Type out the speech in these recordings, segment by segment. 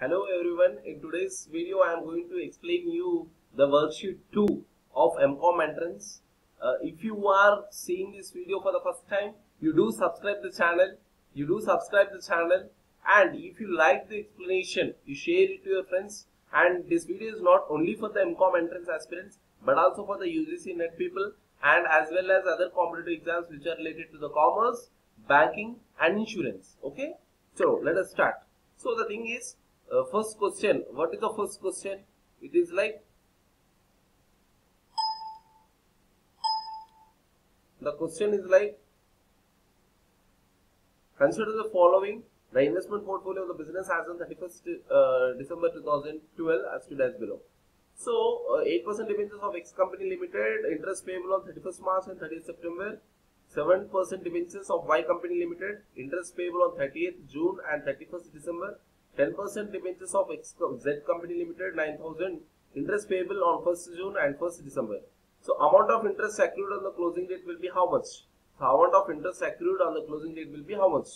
Hello everyone, in today's video I am going to explain you the worksheet 2 of MCOM entrance. Uh, if you are seeing this video for the first time, you do subscribe the channel, you do subscribe the channel and if you like the explanation, you share it to your friends and this video is not only for the MCOM entrance aspirants but also for the UGC net people and as well as other competitive exams which are related to the commerce, banking and insurance. Okay, so let us start. So the thing is, uh, first question, what is the first question? It is like the question is like consider the following the investment portfolio of the business as on 31st uh, December 2012 as stood as below. So, 8% uh, debentures of X company limited, interest payable on 31st March and 30th September. 7% debentures of Y company limited, interest payable on 30th June and 31st December. 10% debentures of X, Z company limited, 9000, interest payable on 1st June and 1st December. So, amount of interest accrued on the closing date will be how much? So, amount of interest accrued on the closing date will be how much?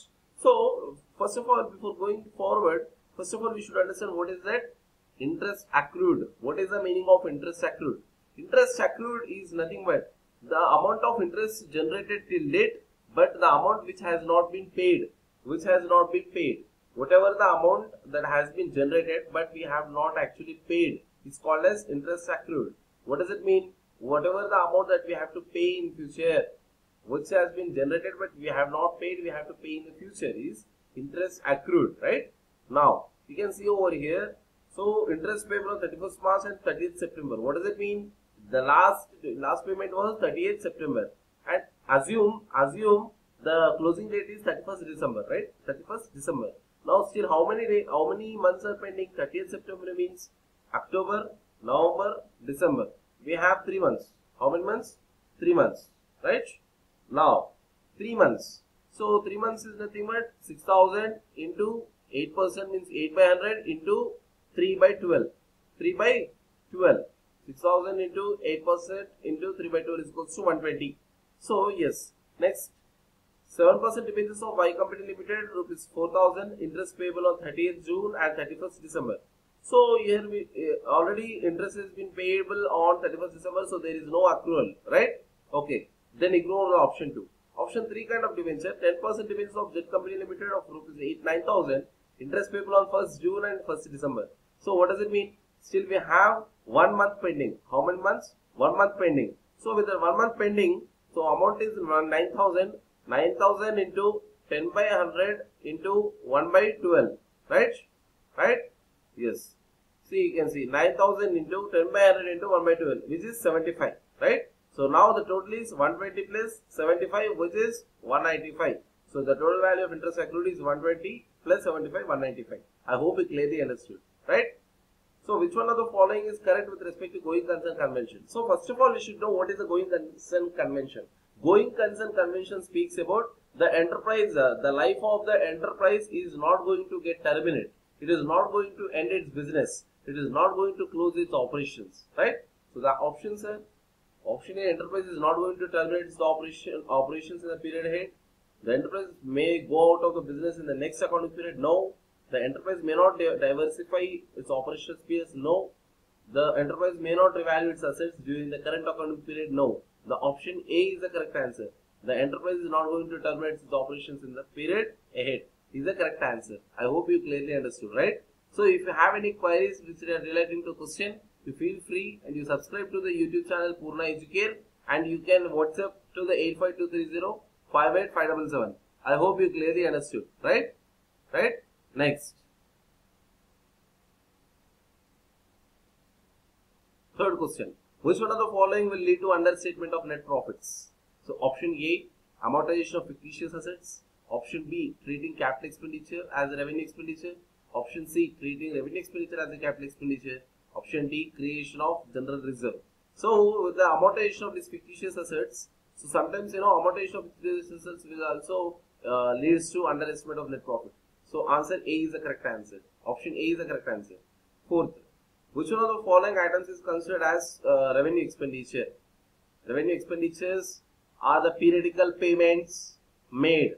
So, first of all, before going forward, first of all, we should understand what is that interest accrued. What is the meaning of interest accrued? Interest accrued is nothing but the amount of interest generated till date, but the amount which has not been paid, which has not been paid. Whatever the amount that has been generated, but we have not actually paid, is called as interest accrued. What does it mean? Whatever the amount that we have to pay in future, which has been generated, but we have not paid, we have to pay in the future is interest accrued, right? Now, you can see over here, so interest payable on 31st March and 30th September. What does it mean? The last last payment was 30th September. And assume assume the closing date is 31st December, right? 31st December. Now still how many how many months are pending? 30th September means October, November, December. We have three months. How many months? Three months, right? Now three months. So three months is nothing but 6000 into 8% means 8 by 100 into 3 by 12. 3 by 12. 6000 into 8% into 3 by 12 is equals to 120. So, yes. Next. 7% debentures of Y Company Limited rupees 4000 interest payable on 30th June and 31st December. So here we uh, already interest has been payable on 31st December so there is no accrual right okay then ignore the option 2 option 3 kind of debenture 10% debentures of Z Company Limited of rupees 8 9000 interest payable on 1st June and 1st December so what does it mean? Still we have one month pending. How many months? One month pending. So with the one month pending, so amount is 9000. 9000 into 10 by 100 into 1 by 12. Right? Right? Yes. See, you can see 9000 into 10 by 100 into 1 by 12, which is 75. Right? So now the total is 120 plus 75, which is 195. So the total value of interest accrued is 120 plus 75, 195. I hope you clearly understood right? So which one of the following is correct with respect to going concern convention? So first of all, you should know what is the going concern convention. Going concern convention speaks about the enterprise, uh, the life of the enterprise is not going to get terminated. It is not going to end its business. It is not going to close its operations, right? So the options are option A enterprise is not going to terminate its operation operations in the period ahead. The enterprise may go out of the business in the next accounting period. No, the enterprise may not diversify its operational spheres. No. The enterprise may not revalue its assets during the current accounting period. No. The option A is the correct answer. The enterprise is not going to terminate its operations in the period ahead. Is the correct answer. I hope you clearly understood, right? So if you have any queries which are relating to question, you feel free and you subscribe to the YouTube channel Purna Educare and you can WhatsApp to the 85230 58577. I hope you clearly understood, right? Right? Next. Third question. Which one of the following will lead to understatement of net profits? So option A, amortization of fictitious assets. Option B, treating capital expenditure as a revenue expenditure. Option C, treating revenue expenditure as a capital expenditure. Option D, creation of general reserve. So with the amortization of these fictitious assets, so sometimes you know amortization of fictitious assets will also uh, leads to underestimate of net profit. So answer A is the correct answer. Option A is the correct answer. Fourth, which one of the following items is considered as uh, revenue expenditure? Revenue expenditures are the periodical payments made,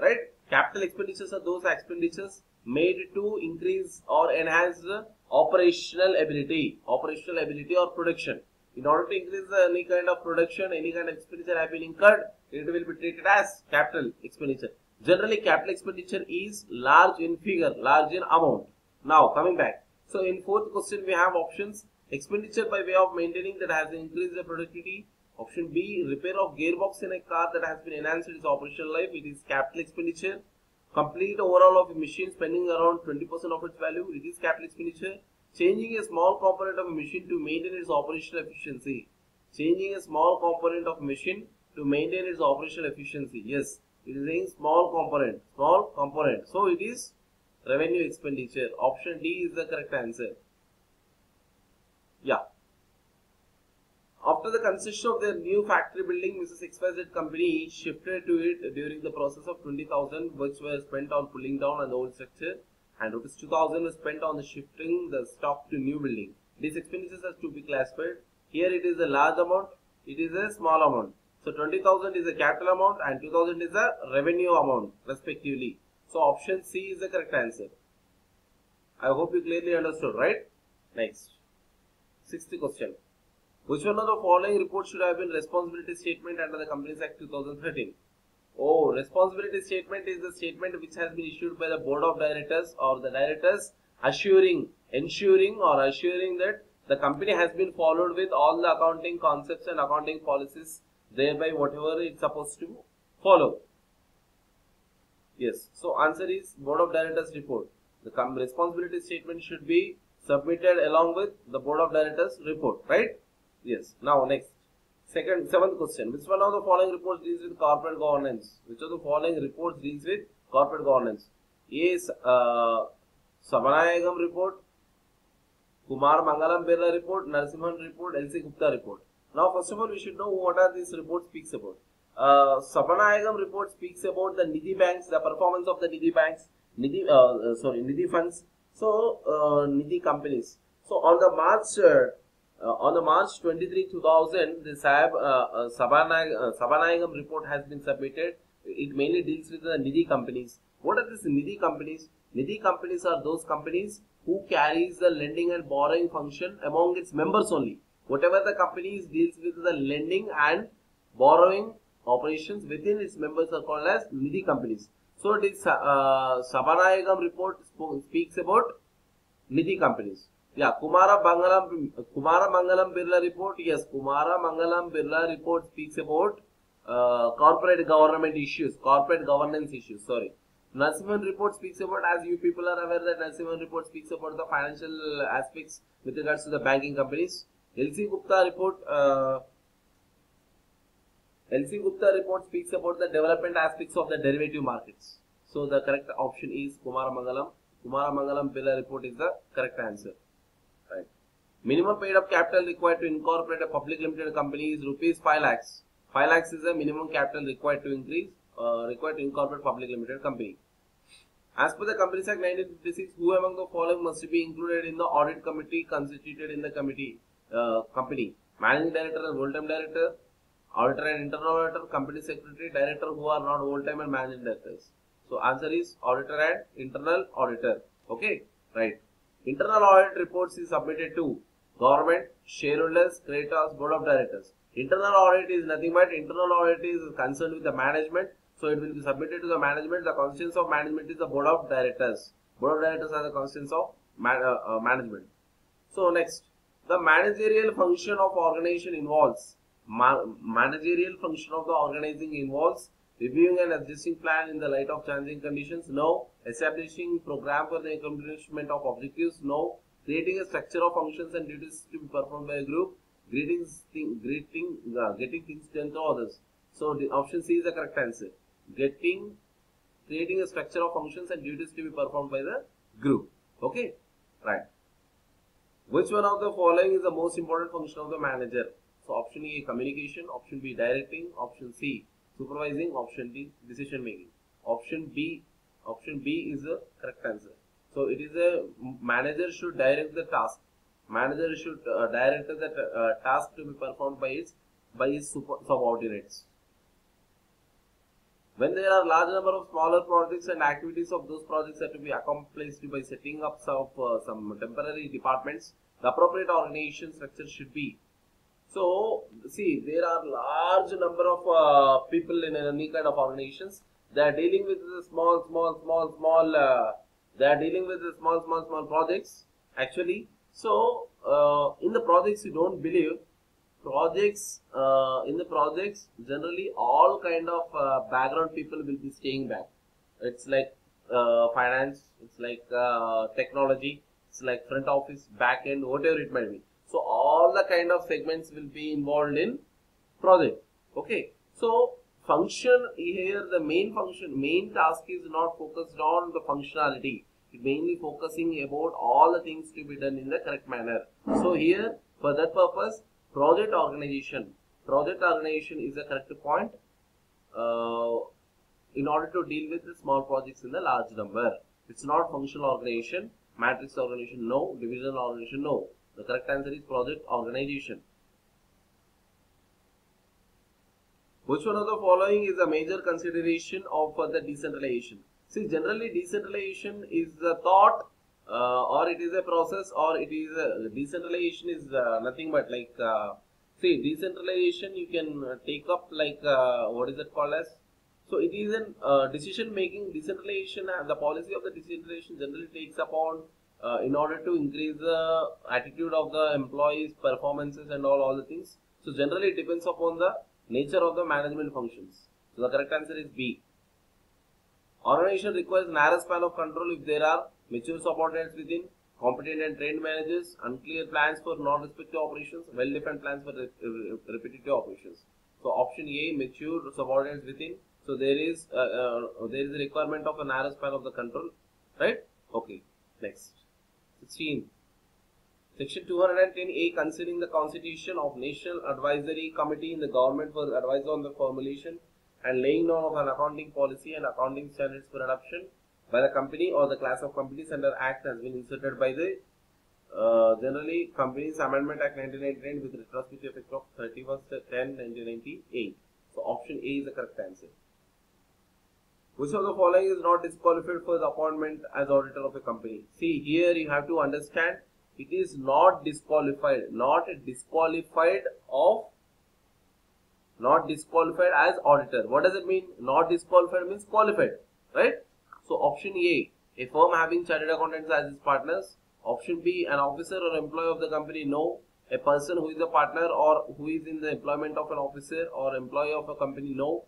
right? Capital expenditures are those expenditures made to increase or enhance the operational ability, operational ability or production. In order to increase any kind of production, any kind of expenditure have been incurred, it will be treated as capital expenditure. Generally, capital expenditure is large in figure, large in amount. Now, coming back. So, in fourth question, we have options. Expenditure by way of maintaining that has increased the productivity. Option B, repair of gearbox in a car that has been enhanced its operational life. It is capital expenditure. Complete overall of a machine spending around 20% of its value. It is capital expenditure. Changing a small component of a machine to maintain its operational efficiency. Changing a small component of machine to maintain its operational efficiency. Yes, it is a small component. Small component. So it is revenue expenditure. Option D is the correct answer. Yeah. After the construction of their new factory building, Mrs. XYZ company shifted to it during the process of 20,000 which were spent on pulling down an old structure and rupees 2000 was spent on the shifting the stock to new building. These expenditures are to be classified. Here it is a large amount, it is a small amount. So 20,000 is a capital amount and 2000 is a revenue amount respectively. So option C is the correct answer. I hope you clearly understood, right? Next. Sixth question. Which one of the following reports should have been responsibility statement under the Companies Act 2013? Oh, responsibility statement is the statement which has been issued by the board of directors or the directors assuring, ensuring or assuring that the company has been followed with all the accounting concepts and accounting policies thereby whatever it's supposed to follow. Yes. So answer is board of directors report. The responsibility statement should be submitted along with the board of directors report, right? Yes. Now next. Second, seventh question. Which one of the following reports deals with corporate governance? Which of the following reports deals with corporate governance? A is uh, report, Kumar Mangalam Birla report, Narasimhan report, LC Gupta report. Now, first of all, we should know what are these reports speaks about. Uh, Sabanayagam report speaks about the Nidhi banks, the performance of the Nidhi banks, Nidhi, uh, uh, sorry, Nidhi funds, so uh, Nidhi companies. So on the March, uh, uh, on the March 23, 2000, the Sab, uh, uh, Sabanayagam report has been submitted. It mainly deals with the Nidhi companies. What are these Nidhi companies? Nidhi companies are those companies who carries the lending and borrowing function among its members only whatever the company deals with the lending and borrowing operations within its members are called as Nidhi companies. So this uh, Sabanayagam report speaks about Nidhi companies. Yeah, Kumara Bangalam, Kumara Mangalam Birla report. Yes, Kumara Mangalam Birla report speaks about uh, corporate government issues, corporate governance issues. Sorry. Narasimhan report speaks about, as you people are aware that Narasimhan report speaks about the financial aspects with regards to the banking companies. LC Gupta report uh, LC Gupta report speaks about the development aspects of the derivative markets. So the correct option is Kumara Mangalam. Kumara Mangalam Birla report is the correct answer. Right. Minimum paid up capital required to incorporate a public limited company is rupees 5 lakhs. 5 lakhs is the minimum capital required to increase, uh, required to incorporate public limited company. As per the Companies Act 1956, who among the following must be included in the audit committee constituted in the committee? uh, company. Managing director and full-time director, auditor and internal auditor, company secretary, director who are not full-time and managing directors. So answer is auditor and internal auditor. Okay, right. Internal audit reports is submitted to government, shareholders, creditors, board of directors. Internal audit is nothing but internal audit is concerned with the management. So it will be submitted to the management. The constituents of management is the board of directors. Board of directors are the constituents of man, uh, uh, management. So next. The managerial function of organization involves ma managerial function of the organizing involves reviewing and adjusting plan in the light of changing conditions. No. Establishing program for the accomplishment of objectives. No. Creating a structure of functions and duties to be performed by a group. Greetings, thing, greeting, uh, getting things done to others. So the option C is the correct answer. Getting, creating a structure of functions and duties to be performed by the group. Okay, right. Which one of the following is the most important function of the manager? So option A communication, option B directing, option C supervising, option D decision making. Option B option B is the correct answer. So it is a manager should direct the task. Manager should uh, direct the uh, task to be performed by his by his subordinates. When there are large number of smaller projects and activities of those projects are to be accomplished by setting up some, uh, some temporary departments, the appropriate organization structure should be. So, see, there are large number of uh, people in any kind of organizations. They are dealing with the small, small, small, small. Uh, they are dealing with the small, small, small projects. Actually, so uh, in the projects, you don't believe projects uh, in the projects generally all kind of uh, background people will be staying back it's like uh, finance it's like technology it's like front office back end whatever it might be so all the kind of segments will be involved in project. Okay. So function here the main function main task is not focused on the functionality. It mainly focusing about all the things to be done in the correct manner. So here for that purpose project organization. Project organization is a correct point uh, in order to deal with the small projects in the large number. It's not functional organization matrix organization no. Divisional organization no the correct answer is project organization. Which one of the following is a major consideration of further decentralization? See generally decentralization is the thought uh, or it is a process or it is a decentralization is uh, nothing but like uh, see decentralization you can take up like uh, what is it called as? So it is a uh, decision making decentralization and the policy of the decentralization generally takes upon uh, in order to increase the attitude of the employees performances and all all the things so generally it depends upon the nature of the management functions so the correct answer is b organization requires narrow span of control if there are mature subordinates within, competent and trained managers, unclear plans for non-respective operations, well-defined plans for re re repetitive operations. So option A, mature subordinates within. So there is uh, uh, there is a requirement of a narrow span of the control, right? Okay. Next, 16. Section 210A concerning the constitution of National Advisory Committee in the government for advice on the formulation and laying down of an accounting policy and accounting standards for adoption by the company or the class of companies under act has been inserted by the uh, generally companies amendment act 1999 with retrospective effect of 31st 10 1998 so option a is the correct answer which of the following is not disqualified for the appointment as auditor of a company see here you have to understand it is not disqualified not disqualified of not disqualified as auditor what does it mean not disqualified means qualified right so option A, a firm having chartered accountants as its partners. Option B, an officer or employee of the company. No. A person who is a partner or who is in the employment of an officer or employee of a company. No.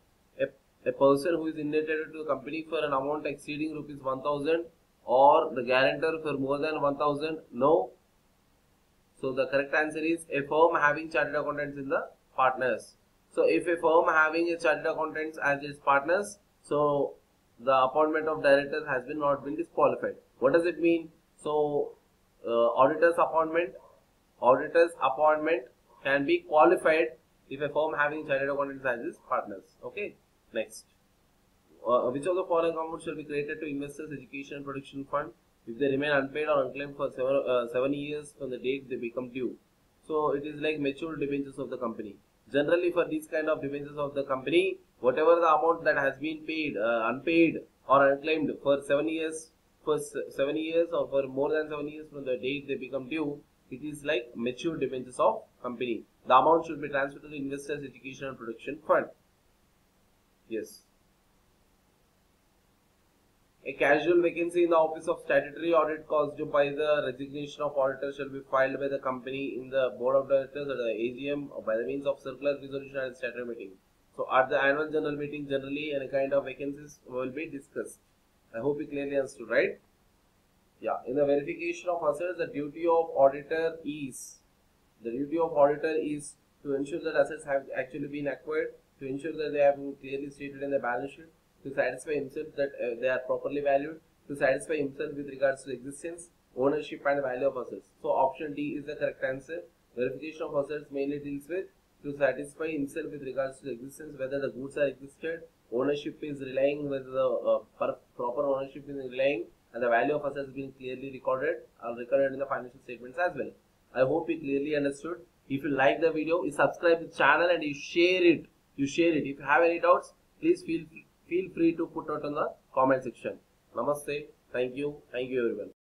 A, a person who is indebted to the company for an amount exceeding rupees 1000 or the guarantor for more than 1000. No. So the correct answer is a firm having chartered accountants in the partners. So if a firm having a chartered accountants as its partners, so the appointment of directors has been not been disqualified. What does it mean? So, uh, auditor's appointment, auditor's appointment can be qualified if a firm having chartered accountants as its partners. Okay. Next, uh, which of the following amounts shall be created to investors' education and protection fund if they remain unpaid or unclaimed for seven, uh, seven years from the date they become due? So it is like mature debentures of the company. Generally, for these kind of debentures of the company, whatever the amount that has been paid, uh, unpaid or unclaimed for seven years, for seven years or for more than seven years from the date they become due, it is like mature debentures of company. The amount should be transferred to the investors education and protection fund. Yes. A casual vacancy in the office of statutory audit caused by the resignation of auditor shall be filed by the company in the board of directors at the AGM or by the means of circular resolution and statutory meeting. So at the annual general meeting, generally any kind of vacancies will be discussed. I hope you clearly understood, right? Yeah, in the verification of assets, the duty of auditor is, the duty of auditor is to ensure that assets have actually been acquired, to ensure that they have been clearly stated in the balance sheet, to satisfy himself that uh, they are properly valued, to satisfy himself with regards to existence, ownership and value of assets. So option D is the correct answer. Verification of assets mainly deals with to satisfy himself with regards to existence, whether the goods are existed, ownership is relying, whether the uh, proper ownership is relying, and the value of assets being clearly recorded or recorded in the financial statements as well. I hope you clearly understood. If you like the video, you subscribe to the channel and you share it. You share it. If you have any doubts, please feel feel free to put out in the comment section. Namaste. Thank you. Thank you everyone.